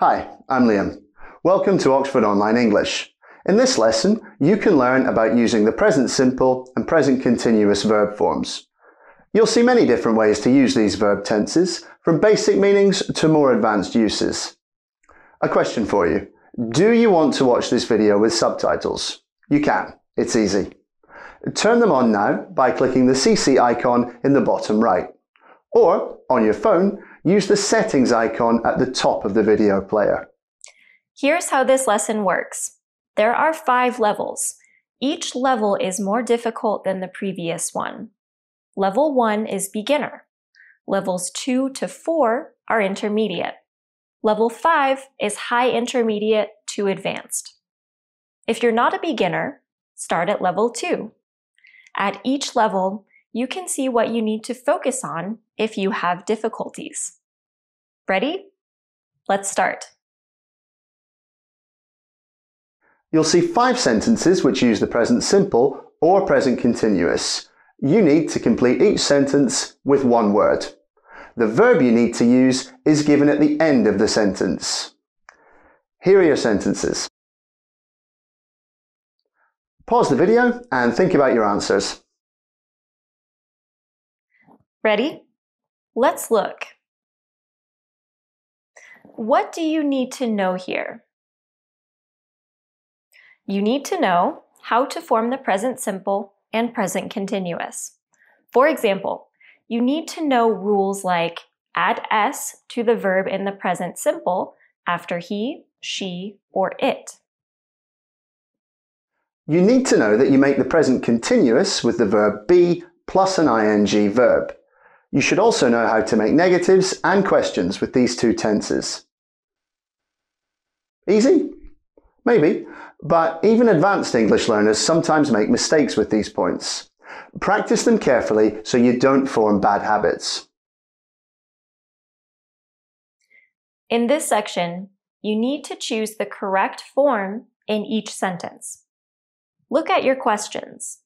Hi, I'm Liam. Welcome to Oxford Online English. In this lesson, you can learn about using the present simple and present continuous verb forms. You'll see many different ways to use these verb tenses, from basic meanings to more advanced uses. A question for you. Do you want to watch this video with subtitles? You can. It's easy. Turn them on now by clicking the CC icon in the bottom right. Or, on your phone, use the settings icon at the top of the video player. Here's how this lesson works. There are five levels. Each level is more difficult than the previous one. Level 1 is beginner. Levels 2 to 4 are intermediate. Level 5 is high intermediate to advanced. If you're not a beginner, start at level 2. At each level, you can see what you need to focus on if you have difficulties. Ready? Let's start. You'll see five sentences which use the present simple or present continuous. You need to complete each sentence with one word. The verb you need to use is given at the end of the sentence. Here are your sentences. Pause the video and think about your answers. Ready? Let's look. What do you need to know here? You need to know how to form the present simple and present continuous. For example, you need to know rules like add s to the verb in the present simple after he, she, or it. You need to know that you make the present continuous with the verb be plus an ing verb. You should also know how to make negatives and questions with these two tenses. Easy? Maybe, but even advanced English learners sometimes make mistakes with these points. Practice them carefully so you don't form bad habits. In this section, you need to choose the correct form in each sentence. Look at your questions.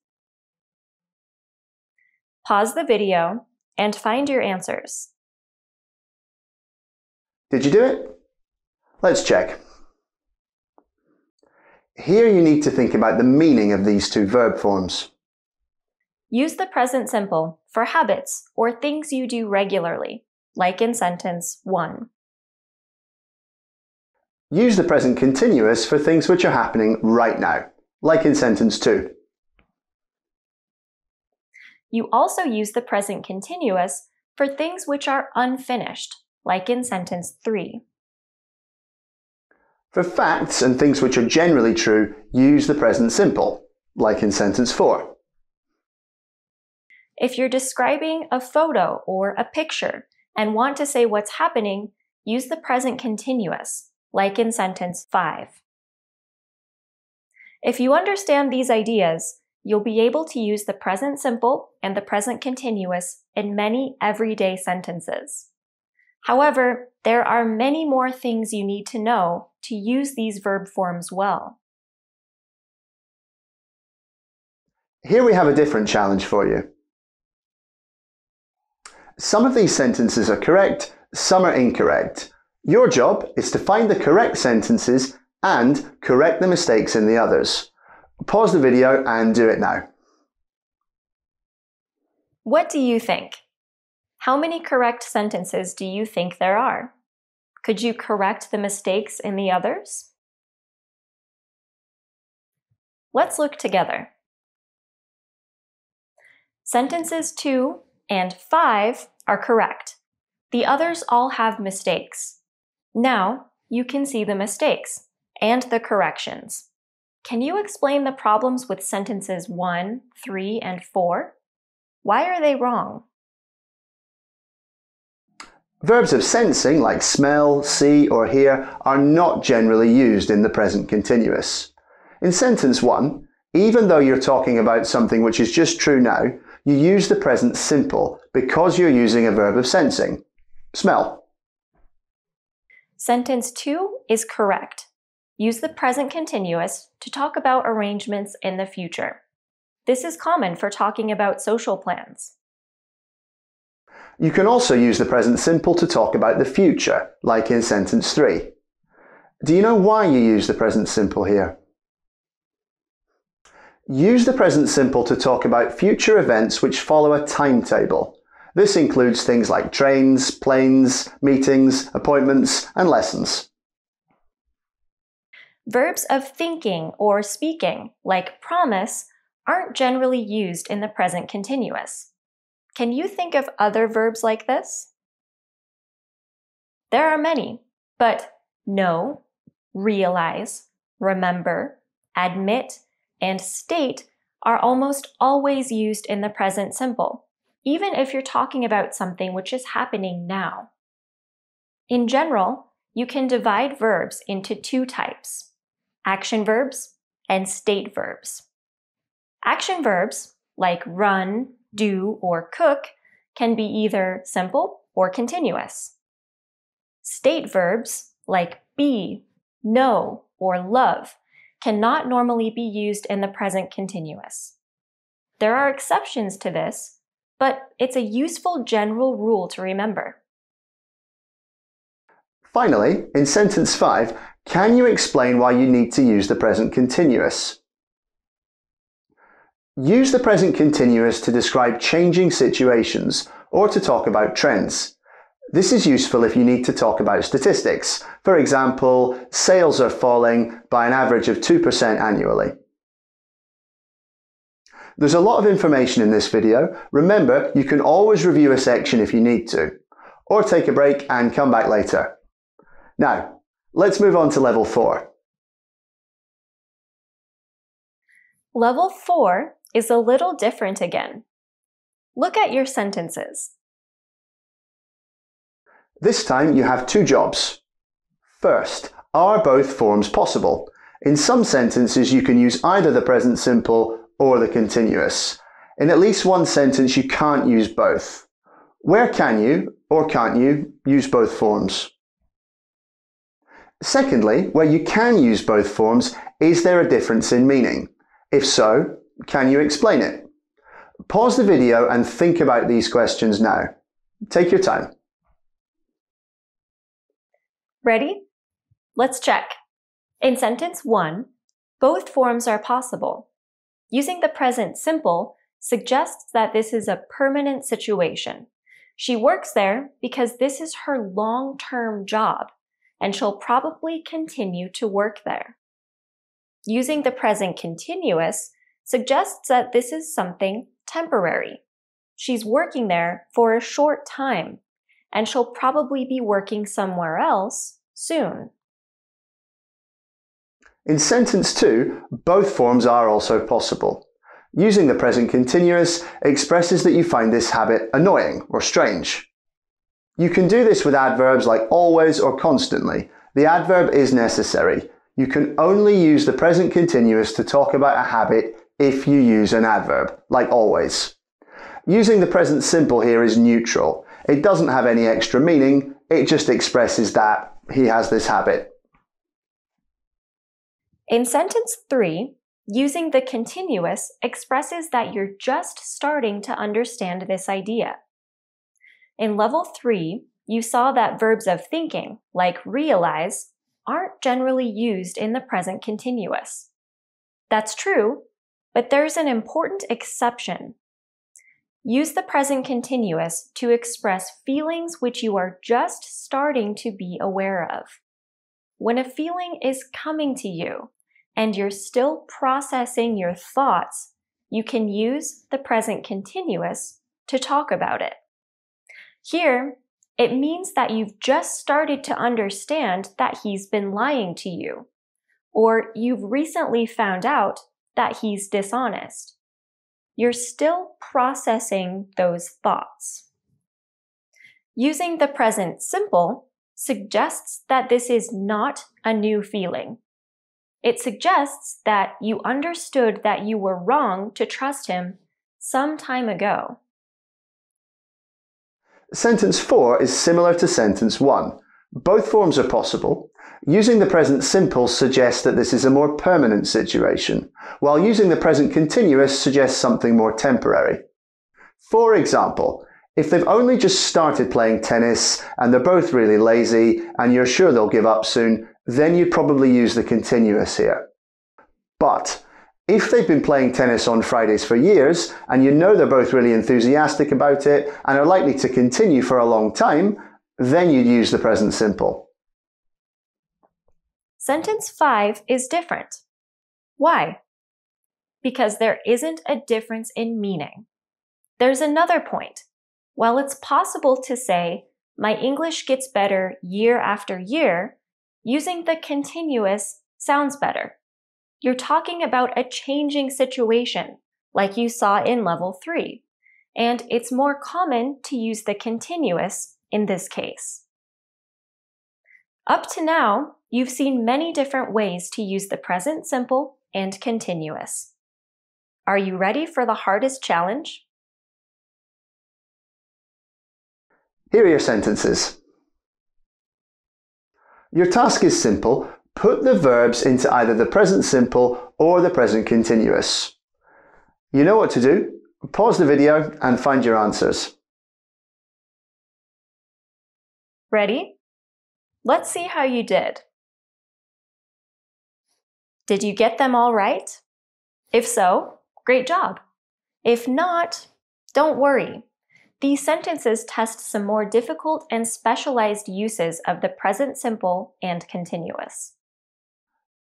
Pause the video and find your answers. Did you do it? Let's check. Here you need to think about the meaning of these two verb forms. Use the present simple for habits or things you do regularly, like in sentence 1. Use the present continuous for things which are happening right now, like in sentence 2. You also use the present continuous for things which are unfinished, like in sentence 3. For facts and things which are generally true, use the present simple, like in sentence 4. If you're describing a photo or a picture and want to say what's happening, use the present continuous, like in sentence 5. If you understand these ideas, you'll be able to use the present simple and the present continuous in many everyday sentences. However, there are many more things you need to know to use these verb forms well. Here we have a different challenge for you. Some of these sentences are correct, some are incorrect. Your job is to find the correct sentences and correct the mistakes in the others. Pause the video and do it now. What do you think? How many correct sentences do you think there are? Could you correct the mistakes in the others? Let's look together. Sentences 2 and 5 are correct. The others all have mistakes. Now you can see the mistakes and the corrections. Can you explain the problems with sentences 1, 3, and 4? Why are they wrong? Verbs of sensing, like smell, see, or hear, are not generally used in the present continuous. In sentence 1, even though you're talking about something which is just true now, you use the present simple because you're using a verb of sensing. Smell. Sentence 2 is correct. Use the present continuous to talk about arrangements in the future. This is common for talking about social plans. You can also use the present simple to talk about the future, like in sentence 3. Do you know why you use the present simple here? Use the present simple to talk about future events which follow a timetable. This includes things like trains, planes, meetings, appointments, and lessons. Verbs of thinking or speaking, like promise, aren't generally used in the present continuous. Can you think of other verbs like this? There are many, but know, realize, remember, admit, and state are almost always used in the present simple, even if you're talking about something which is happening now. In general, you can divide verbs into two types action verbs and state verbs. Action verbs, like run, do, or cook, can be either simple or continuous. State verbs, like be, know, or love, cannot normally be used in the present continuous. There are exceptions to this, but it's a useful general rule to remember. Finally, in sentence 5, can you explain why you need to use the present continuous? Use the present continuous to describe changing situations or to talk about trends. This is useful if you need to talk about statistics. For example, sales are falling by an average of 2% annually. There's a lot of information in this video. Remember, you can always review a section if you need to, or take a break and come back later. Now, let's move on to level 4. Level 4 is a little different again. Look at your sentences. This time you have two jobs. First, are both forms possible? In some sentences you can use either the present simple or the continuous. In at least one sentence you can't use both. Where can you, or can't you, use both forms? Secondly, where you can use both forms, is there a difference in meaning? If so, can you explain it? Pause the video and think about these questions now. Take your time. Ready? Let's check. In sentence 1, both forms are possible. Using the present simple suggests that this is a permanent situation. She works there because this is her long-term job, and she'll probably continue to work there. Using the present continuous suggests that this is something temporary. She's working there for a short time and she'll probably be working somewhere else soon. In sentence 2, both forms are also possible. Using the present continuous expresses that you find this habit annoying or strange. You can do this with adverbs like always or constantly. The adverb is necessary. You can only use the present continuous to talk about a habit if you use an adverb, like always. Using the present simple here is neutral. It doesn't have any extra meaning, it just expresses that he has this habit. In sentence 3, using the continuous expresses that you're just starting to understand this idea. In level 3, you saw that verbs of thinking, like realize, aren't generally used in the present continuous. That's true, but there's an important exception Use the present continuous to express feelings which you are just starting to be aware of. When a feeling is coming to you and you're still processing your thoughts, you can use the present continuous to talk about it. Here, it means that you've just started to understand that he's been lying to you, or you've recently found out that he's dishonest you're still processing those thoughts. Using the present simple suggests that this is not a new feeling. It suggests that you understood that you were wrong to trust him some time ago. Sentence 4 is similar to sentence 1. Both forms are possible, Using the present simple suggests that this is a more permanent situation, while using the present continuous suggests something more temporary. For example, If they've only just started playing tennis and they're both really lazy and you're sure they'll give up soon, then you'd probably use the continuous here. But if they've been playing tennis on Fridays for years and you know they're both really enthusiastic about it and are likely to continue for a long time, then you'd use the present simple. Sentence 5 is different. Why? Because there isn't a difference in meaning. There's another point. While it's possible to say, my English gets better year after year, using the continuous sounds better. You're talking about a changing situation, like you saw in level 3, and it's more common to use the continuous in this case. Up to now, you've seen many different ways to use the present simple and continuous. Are you ready for the hardest challenge? Here are your sentences. Your task is simple. Put the verbs into either the present simple or the present continuous. You know what to do. Pause the video and find your answers. Ready? Let's see how you did. Did you get them all right? If so, great job. If not, don't worry. These sentences test some more difficult and specialized uses of the present simple and continuous.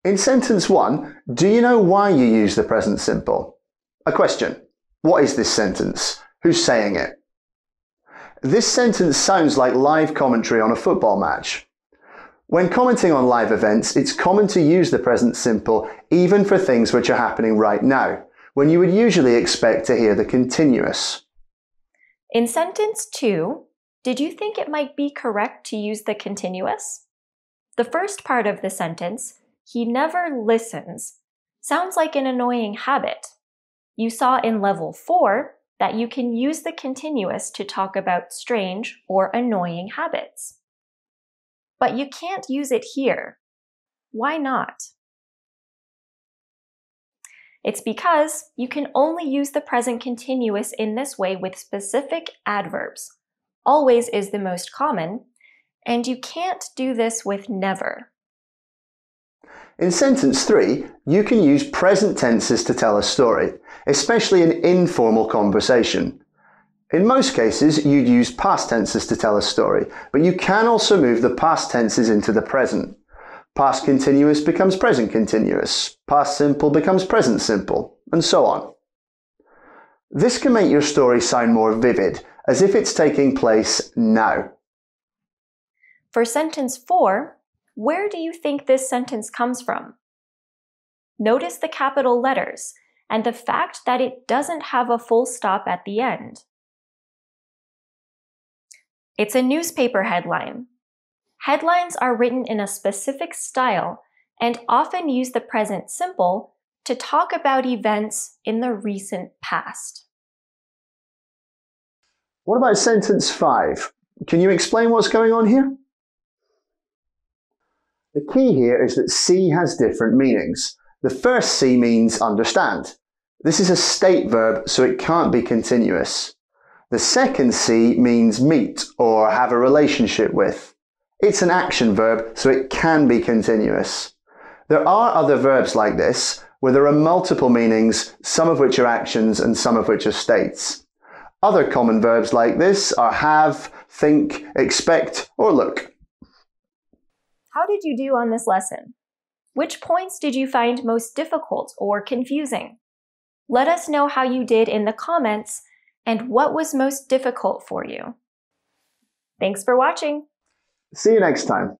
In sentence 1, do you know why you use the present simple? A question. What is this sentence? Who's saying it? This sentence sounds like live commentary on a football match. When commenting on live events, it's common to use the present simple even for things which are happening right now, when you would usually expect to hear the continuous. In sentence 2, did you think it might be correct to use the continuous? The first part of the sentence, he never listens, sounds like an annoying habit. You saw in level 4 that you can use the continuous to talk about strange or annoying habits. But you can't use it here. Why not? It's because you can only use the present continuous in this way with specific adverbs. Always is the most common, and you can't do this with never. In sentence 3, you can use present tenses to tell a story, especially in informal conversation. In most cases, you'd use past tenses to tell a story, but you can also move the past tenses into the present. Past continuous becomes present continuous. Past simple becomes present simple, and so on. This can make your story sound more vivid, as if it's taking place now. For sentence 4, where do you think this sentence comes from? Notice the capital letters and the fact that it doesn't have a full stop at the end. It's a newspaper headline, Headlines are written in a specific style and often use the present simple to talk about events in the recent past. What about sentence 5? Can you explain what's going on here? The key here is that see has different meanings. The first see means understand. This is a state verb, so it can't be continuous. The second see means meet or have a relationship with. It's an action verb, so it can be continuous. There are other verbs like this, where there are multiple meanings, some of which are actions and some of which are states. Other common verbs like this are have, think, expect, or look. How did you do on this lesson? Which points did you find most difficult or confusing? Let us know how you did in the comments and what was most difficult for you. Thanks for watching! See you next time.